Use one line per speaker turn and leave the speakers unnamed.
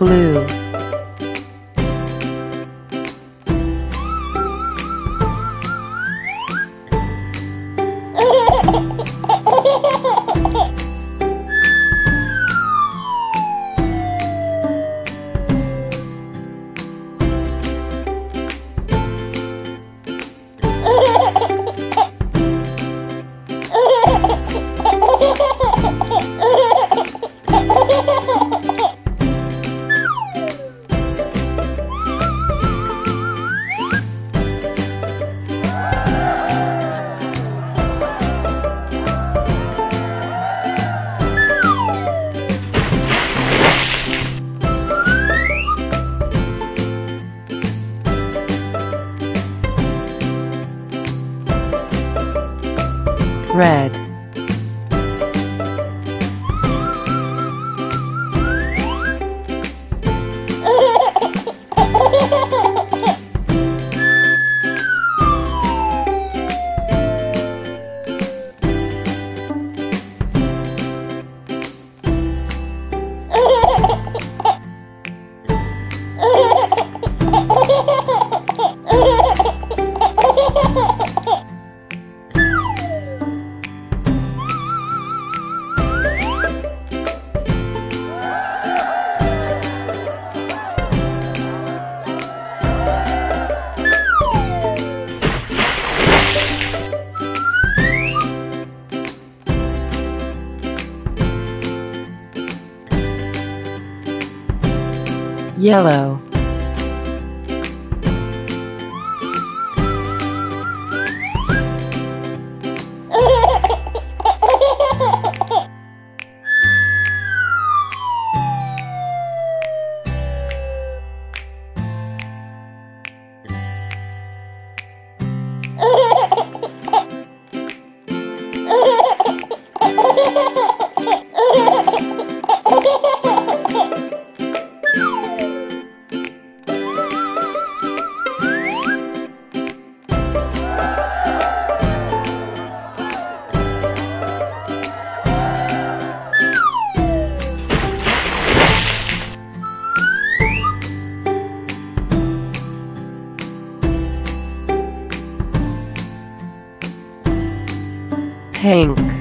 blue red yellow Pink.